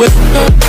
with